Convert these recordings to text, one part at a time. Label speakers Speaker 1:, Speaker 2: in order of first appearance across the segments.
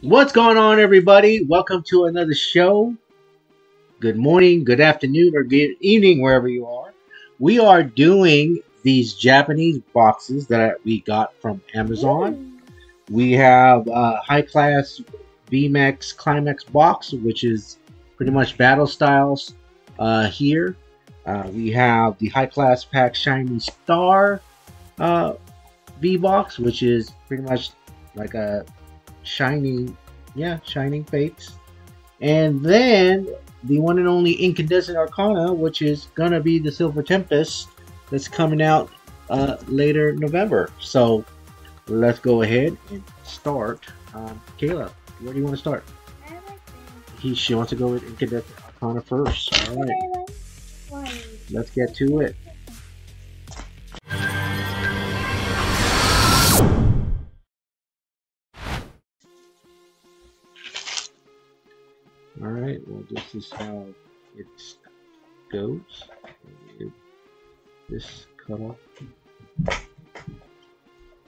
Speaker 1: What's going on, everybody? Welcome to another show. Good morning, good afternoon, or good evening, wherever you are. We are doing these Japanese boxes that we got from Amazon. We have a high class VMAX Climax box, which is pretty much battle styles uh, here. Uh, we have the high class pack Shiny Star uh, V box, which is pretty much like a shining, yeah, shining fates. And then the one and only Incandescent Arcana, which is gonna be the Silver Tempest that's coming out uh, later November. So let's go ahead and start. Um, Kayla, where do you want to start? He she wants to go with Incandescent Arcana first. All right, let's get to it. Is how it goes. This cut off.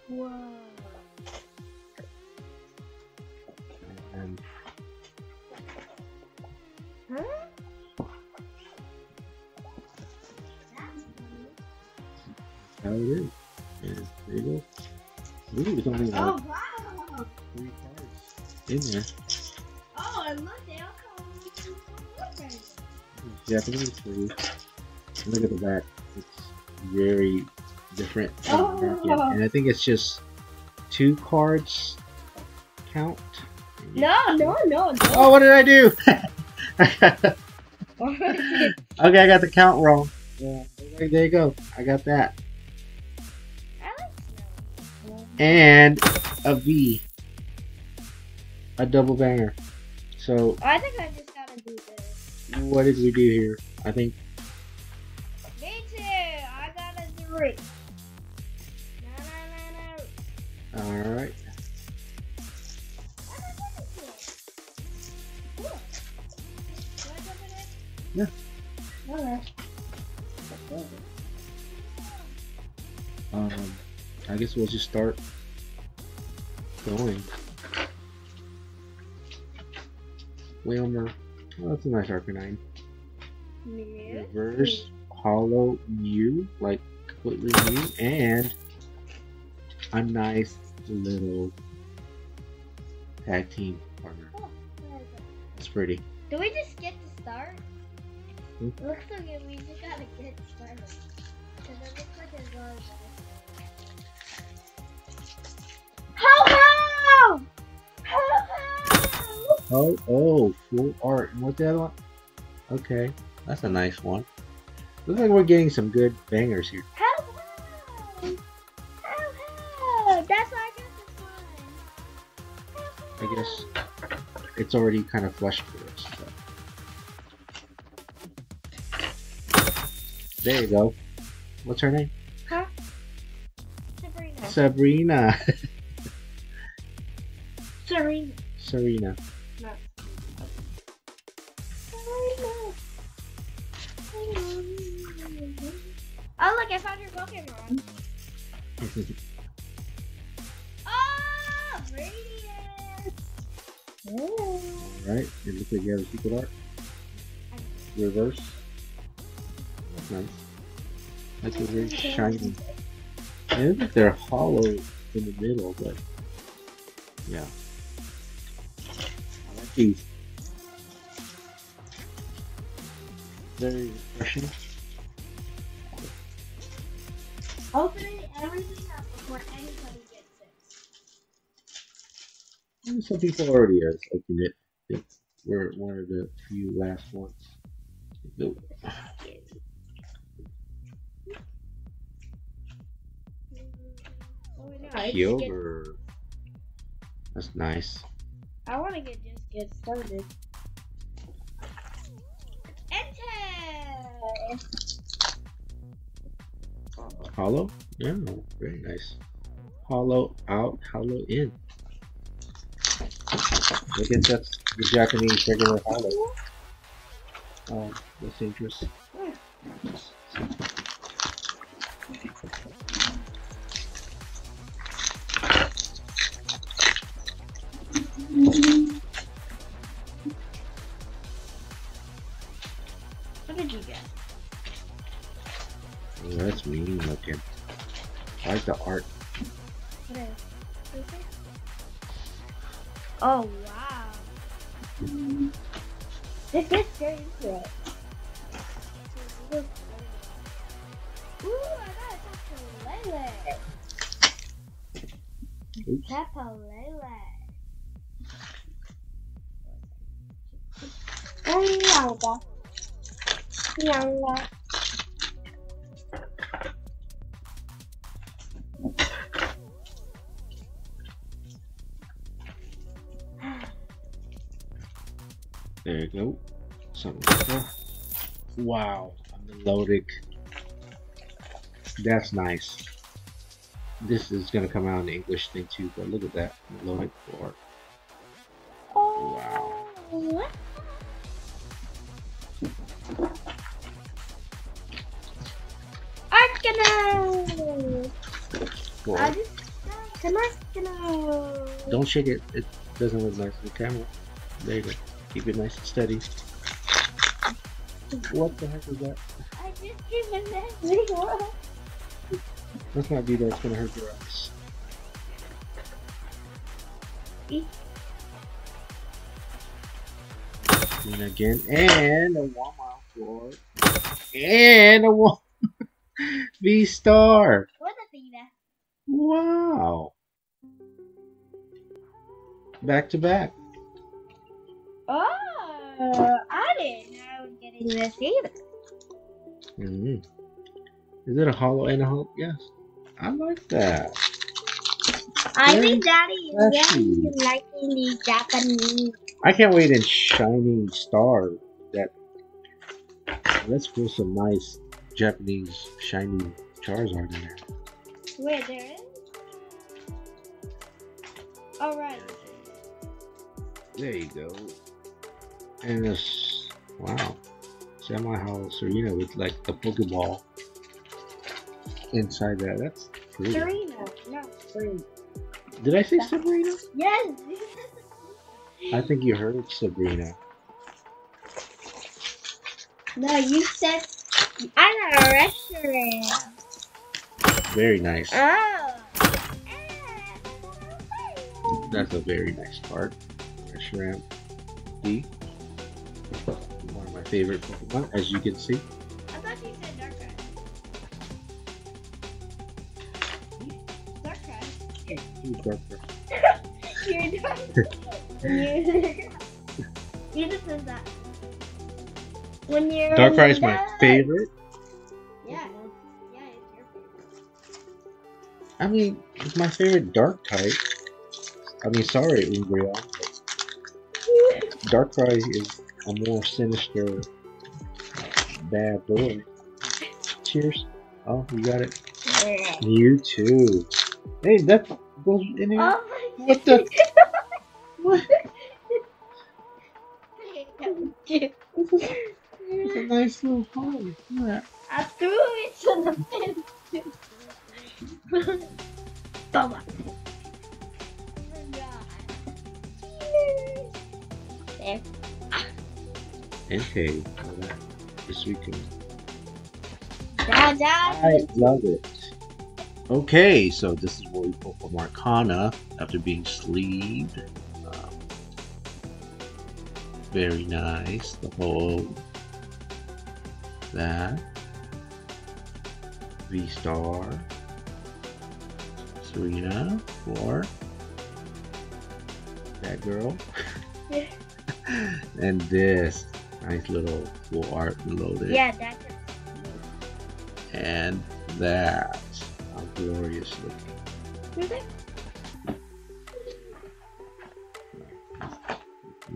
Speaker 2: Whoa.
Speaker 1: And
Speaker 2: Huh?
Speaker 1: how it is. And there you go. Ooh, there's only like
Speaker 2: Oh wow!
Speaker 1: three cards in there.
Speaker 2: Oh, and look, they
Speaker 1: Japanese for you. Look at the back. It's very different. from the market.
Speaker 2: Oh.
Speaker 1: And I think it's just two cards count.
Speaker 2: No, no, no, no.
Speaker 1: Oh, what did I do? okay, I got the count wrong. Yeah, there you go. I got that. And a V. A double banger. So,
Speaker 2: I think I just gotta do this.
Speaker 1: What did we do here? I think
Speaker 2: Me too. I got a three. No, no, no, no.
Speaker 1: Alright. Yeah.
Speaker 2: Okay.
Speaker 1: Um, I guess we'll just start going. Whalmer. Oh, that's a nice Arcanine.
Speaker 2: Yeah.
Speaker 1: Reverse Hollow Mew, like completely new, and a nice little tag team partner.
Speaker 2: Oh.
Speaker 1: It's pretty.
Speaker 2: Do we just get to start?
Speaker 1: Hmm?
Speaker 2: Looks like we just gotta get started. Cause it looks like going
Speaker 1: Oh, oh, full art. And what's the other one? Okay, that's a nice one. Looks like we're getting some good bangers here.
Speaker 2: Ho! Ho ho! That's why I got this one.
Speaker 1: I guess it's already kind of flushed for us. So. There you go. What's her name?
Speaker 2: Huh? Sabrina.
Speaker 1: Sabrina.
Speaker 2: Serena.
Speaker 1: Serena.
Speaker 2: Look, I found your Pokemon. Oh, ah, Radiant. Oh.
Speaker 1: Alright, it looks like you have a secret art. Reverse. That's nice. That's a very shiny. I think they're hollow in the middle, but yeah. I like these. Very refreshing.
Speaker 2: Opening everything up before anybody gets it.
Speaker 1: Some people already has opened it. It's, we're one of the few last ones. Nope.
Speaker 2: Oh, no, I, just get,
Speaker 1: Kyogre. That's nice.
Speaker 2: I want to get just get started. Enter
Speaker 1: hollow. Yeah, very nice. Hollow out, hollow in. I guess that's the Japanese regular hollow. Oh, that's dangerous. What did you get? Looking. I like the art.
Speaker 2: What is? What is it? Oh wow. This gets straight into it. Ooh, I got a Lele.
Speaker 1: Oops.
Speaker 2: Peppa Lele. Ang yanga. Yanga.
Speaker 1: There you go. Something like that. Wow, a melodic. That's nice. This is gonna come out in the English thing too, but look at that melodic art. Wow.
Speaker 2: What? Arcano!
Speaker 1: Well,
Speaker 2: I just got an Arcano!
Speaker 1: don't shake it. It doesn't look nice on the camera. There you go. Keep it nice and steady. What the heck is that?
Speaker 2: I just gave an Arcano!
Speaker 1: Let's not do that. It's gonna hurt your eyes. And again, and a one mile floor, and a one V star.
Speaker 2: What a thing?
Speaker 1: Wow. Back to back.
Speaker 2: Oh, I didn't know I was getting this either.
Speaker 1: Mhm. Is it a hollow and a hollow? Yes. I like that.
Speaker 2: I
Speaker 1: Very
Speaker 2: think Daddy is really liking these Japanese.
Speaker 1: I can't wait in Shining Star. That let's put some nice Japanese shiny Charizard in there.
Speaker 2: Wait, there is? Alright.
Speaker 1: There you go. And this, wow, semi hollow Serena with like the Pokeball inside that. That's pretty.
Speaker 2: Serena. No, Serena.
Speaker 1: Did I say Sabrina?
Speaker 2: Yes!
Speaker 1: I think you heard it, Sabrina.
Speaker 2: no, you said I'm at a restaurant.
Speaker 1: Very nice.
Speaker 2: Oh.
Speaker 1: That's a very nice part. Shrimp. D. One of my favorite Pokemon, as you can see.
Speaker 2: I thought you said dark red. Dark red.
Speaker 1: Who's Darkrai?
Speaker 2: You're dark. you, you just said that. When you're
Speaker 1: Darkrai is my favorite.
Speaker 2: Yeah. Yeah, it's your favorite.
Speaker 1: I mean, it's my favorite dark type. I mean, sorry, Umbreon. Darkrai is a more sinister, bad boy. Cheers. Oh, you got it. You too. Hey, that goes in here.
Speaker 2: Oh
Speaker 1: What the? What? It's a nice little. Look at
Speaker 2: I threw it to the fence. Toma. There.
Speaker 1: Okay. This weekend.
Speaker 2: Da, da.
Speaker 1: I love it. Okay, so this is where we pull from Arcana after being sleeved. Um, very nice. The whole that V star Serena for that girl, and this nice little full art loaded
Speaker 2: Yeah, that's it.
Speaker 1: and that. How glorious looking.
Speaker 2: It?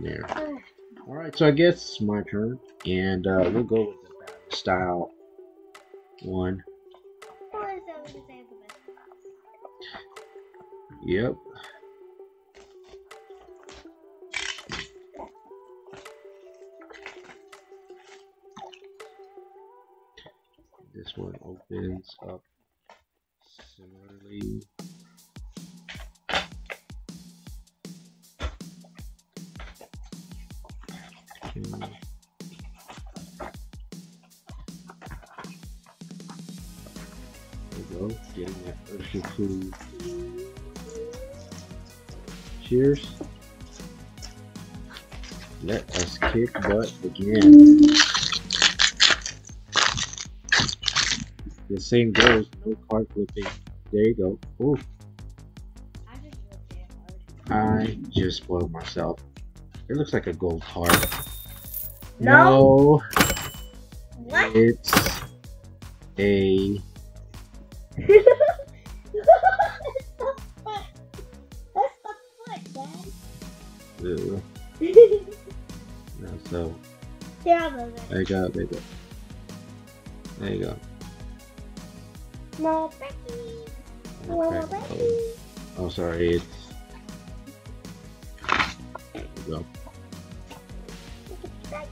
Speaker 1: There.
Speaker 2: Oh,
Speaker 1: Alright, so I guess it's my turn. And uh, we'll go with the battle style one.
Speaker 2: what is that with the same best?
Speaker 1: Yep. This one opens up similarly. Go. Getting that Urshifu food. Cheers. Let us kick butt again. The same goes, no card flipping. There you go. Ooh,
Speaker 2: I just looked at hard.
Speaker 1: I just spoiled myself. It looks like a gold card.
Speaker 2: No. What?
Speaker 1: it's a
Speaker 2: That's the foot, Dad.
Speaker 1: uh, no, so
Speaker 2: yeah, baby.
Speaker 1: there you go, there you go. There you go.
Speaker 2: Small Becky. Small
Speaker 1: Okay.
Speaker 2: Becky.
Speaker 1: Oh, sorry, it's there you go.
Speaker 2: Becky.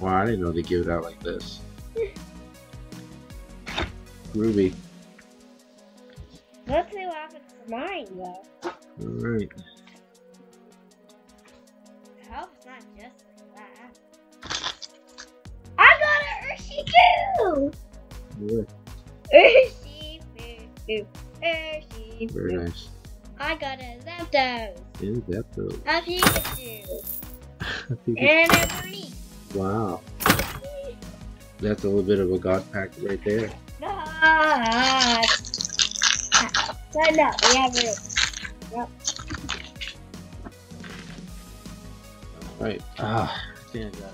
Speaker 1: Wow, I didn't know they give it out like this. Ruby.
Speaker 2: Let's see what happens to mine, though.
Speaker 1: Alright. Very nice.
Speaker 2: I got a Zapdos.
Speaker 1: Depth though.
Speaker 2: A Pikachu.
Speaker 1: Think it-
Speaker 2: And a Pony.
Speaker 1: wow. That's a little bit of a god pack right there.
Speaker 2: God. So no, we have room.
Speaker 1: Right. Ah, I think I got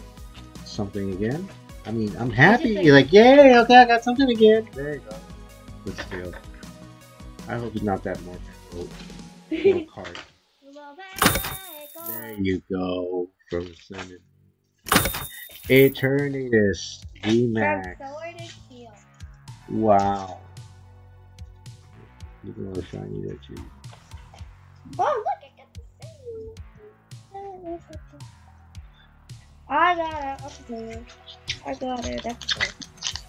Speaker 1: something again. I mean, I'm happy. You're like, yay, okay, I got something again. There you go. But still, I hope it's not that much. Oh, more card. There you go. From the Senate. Eternatus
Speaker 2: From
Speaker 1: VMAX.
Speaker 2: sword and shield.
Speaker 1: Wow. Look at all the shiny that you.
Speaker 2: Oh, look, I got the same. That's okay. I got it. Okay. I got it. That's good.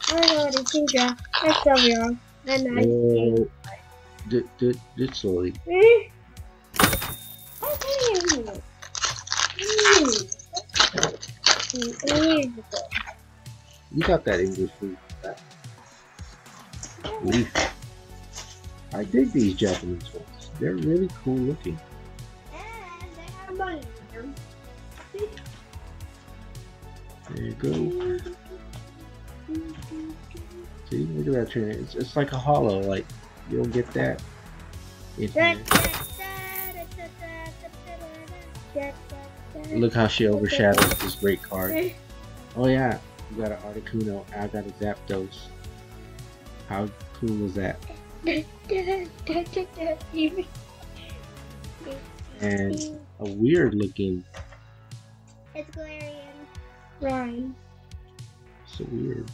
Speaker 2: I got it. Tinka. That's Sylveon. And I
Speaker 1: Did slowly.
Speaker 2: Eh? Mm.
Speaker 1: You got that English food. Leaf. I dig these Japanese ones. They're really cool looking. There you go. See, look at that trainer. It's, it's like a hollow. Like you don't get that. in here. Look how she overshadows this great card. Oh yeah, you got an Articuno. I got a Zapdos. How cool is that? And a weird looking.
Speaker 2: It's Galarian. Rhyme.
Speaker 1: So weird.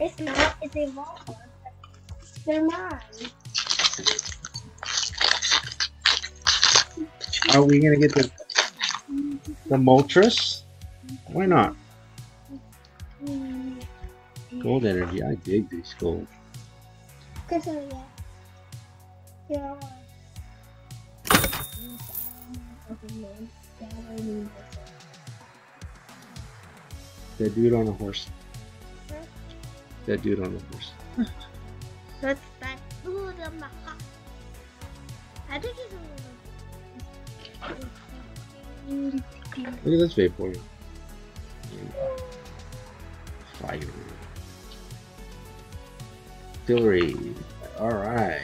Speaker 2: It's not. It's a Volcar. They're mine.
Speaker 1: Are we gonna get the the Moltres? Why not? Gold energy. I dig these gold.
Speaker 2: Cause of that. Yeah.
Speaker 1: That dude on a horse. That dude on a horse.
Speaker 2: That's that. Ooh, the. I think it's a little.
Speaker 1: Look at this Vaporeon. Fire. Dillery. Alright.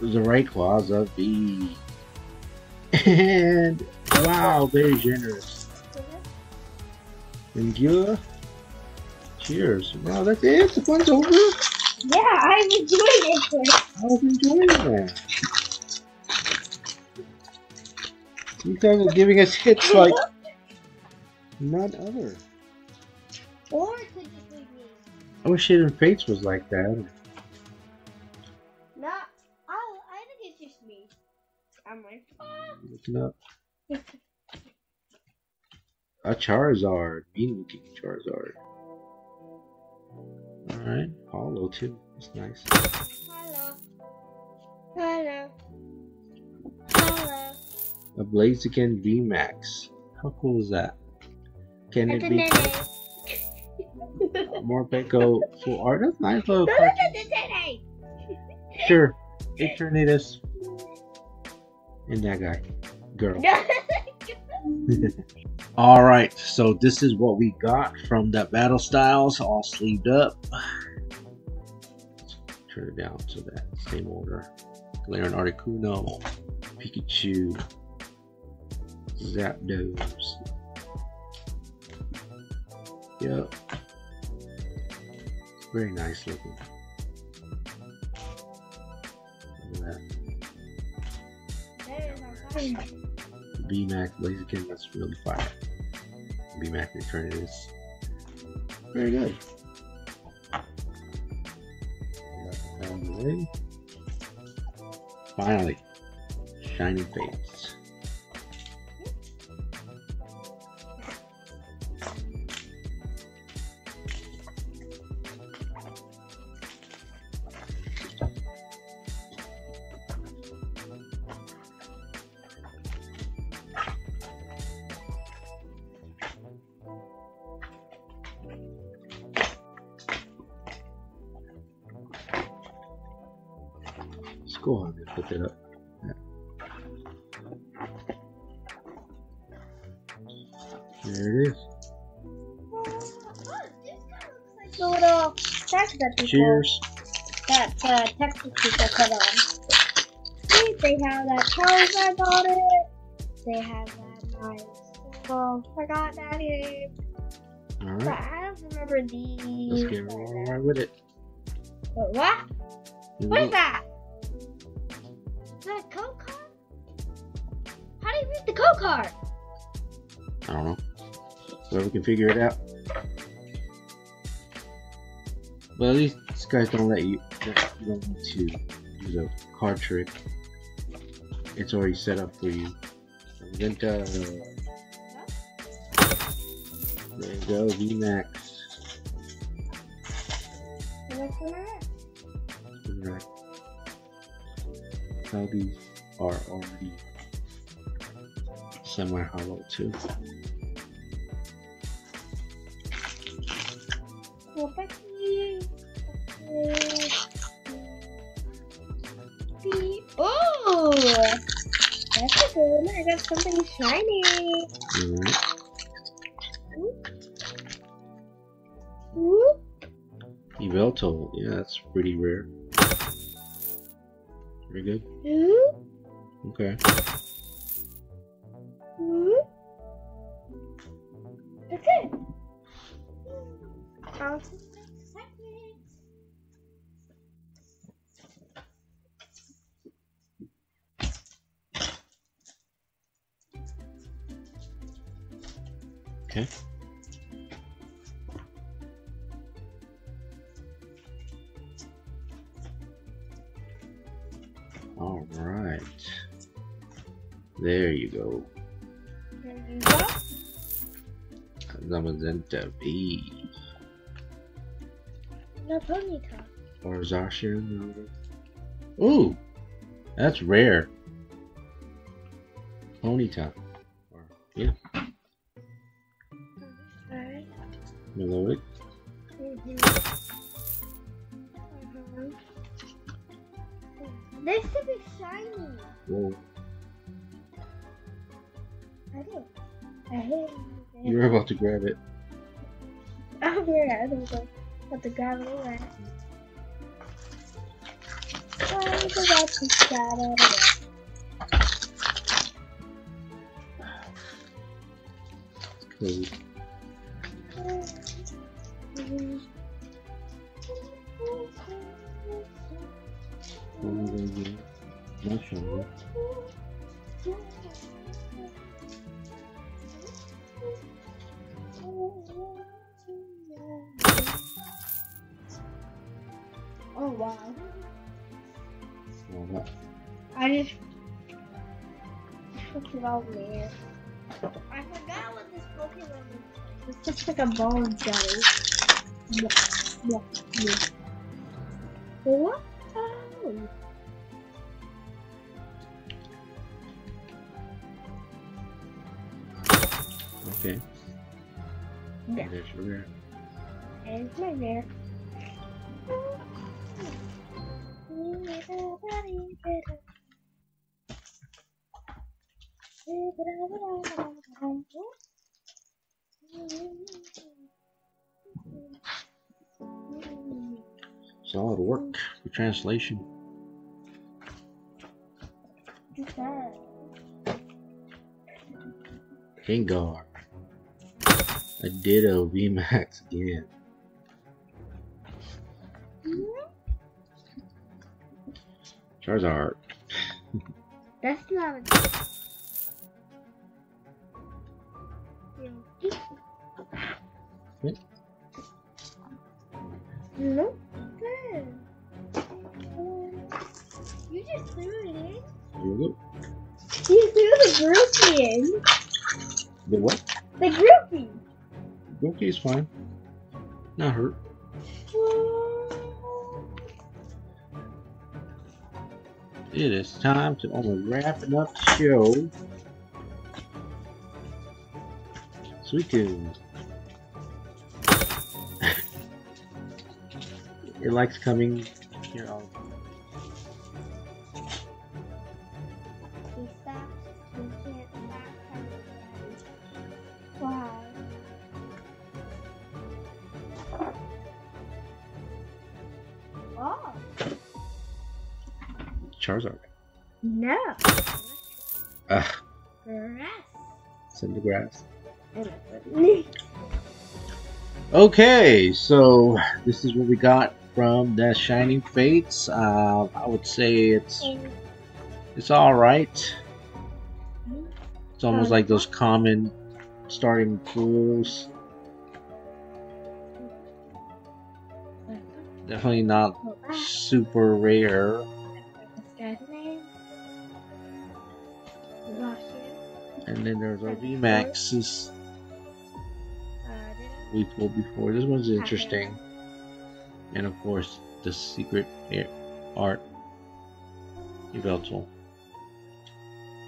Speaker 1: The right claws of B. And wow, very generous. Thank you. Cheers. Wow, that's it. The fun's over.
Speaker 2: Yeah, I'm enjoying it.
Speaker 1: I was enjoying that. You guys are giving us hits like none other.
Speaker 2: Or it could just be me.
Speaker 1: I wish Hidden Fates was like that.
Speaker 2: No, I, I think it's just me. I'm like, ah.
Speaker 1: Looking up. A Charizard. Mean looking Charizard. Alright. Paulo too. That's nice.
Speaker 2: hello. Hello. Hello.
Speaker 1: A Blaziken VMAX. How cool is that? Can it be?
Speaker 2: nene.
Speaker 1: Morpeko full art. That's nice little
Speaker 2: Look
Speaker 1: cartoon.
Speaker 2: at the titty.
Speaker 1: Sure. Eternatus. And that guy. Girl. Alright, so this is what we got from the battle styles, all sleeved up. Turn it down to that same order. Galarian Articuno, Pikachu, Zapdos. Yep. Very nice looking. Look at that. VMAX Blaziken, that's really fire. VMAX Eternatus. Very good. Finally, Shining Fates. Cheers.
Speaker 2: that uh, that people put on. See, they have that Charizard on it. They have that nice. Oh, forgot that name. But
Speaker 1: Alright,
Speaker 2: I don't remember these.
Speaker 1: let's get right, right with it.
Speaker 2: Wait, what?
Speaker 1: Here we
Speaker 2: what is that? Is that a code card? How do you read the code card?
Speaker 1: I don't know. Whoever can figure it out. But at least these guys don't let you. You don't need to do the card trick. It's already set up for you. Venta. There you go, VMAX. Right. These are already semi hollow too.
Speaker 2: Well. Oh! That's a good one. I got something shiny.
Speaker 1: Alright.
Speaker 2: Whoop.
Speaker 1: Yveltal, yeah, that's pretty rare. Very good.
Speaker 2: Whoop.
Speaker 1: Okay. Okay. All right. There you go.
Speaker 2: There you go.
Speaker 1: Zamazenta V.
Speaker 2: No ponytail.
Speaker 1: Or Zacian. Ooh! That's rare. Ponyta.
Speaker 2: This should be shiny.
Speaker 1: Whoa.
Speaker 2: I do. I hate it.
Speaker 1: You were about to grab it.
Speaker 2: Oh yeah, I think so. Have to grab it away. Oh, I forgot to grab it away.
Speaker 1: Code.
Speaker 2: Oh wow.
Speaker 1: Well, that,
Speaker 2: I just took it all weird. I forgot what this Pokemon is. It's just like a ball of jelly. Yeah, yeah, yeah. What? Oh.
Speaker 1: okay.
Speaker 2: Yeah.
Speaker 1: There's your rare.
Speaker 2: And it's my rare.
Speaker 1: Solid work for translation. Gengar. A Ditto VMAX again. Mm-hmm. Charizard.
Speaker 2: That's not
Speaker 1: Okay, it's fine. Not hurt. It is time to almost wrapping up the show. Sweet tunes. it likes coming here all
Speaker 2: He grass.
Speaker 1: Okay, so this is what we got from the Shining Fates. Uh, I would say it's it's all right. It's almost like those common starting pools. Definitely not super rare. And then there's our VMAXs we pulled before. This one's interesting. And of course, the secret art Yveltal.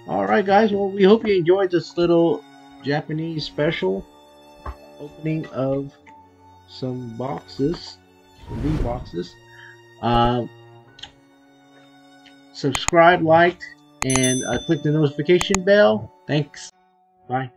Speaker 1: Alright, guys. Well, we hope you enjoyed this little Japanese special opening of some boxes, some V boxes. Um, subscribe, like, and uh, click the notification bell. Thanks. Bye.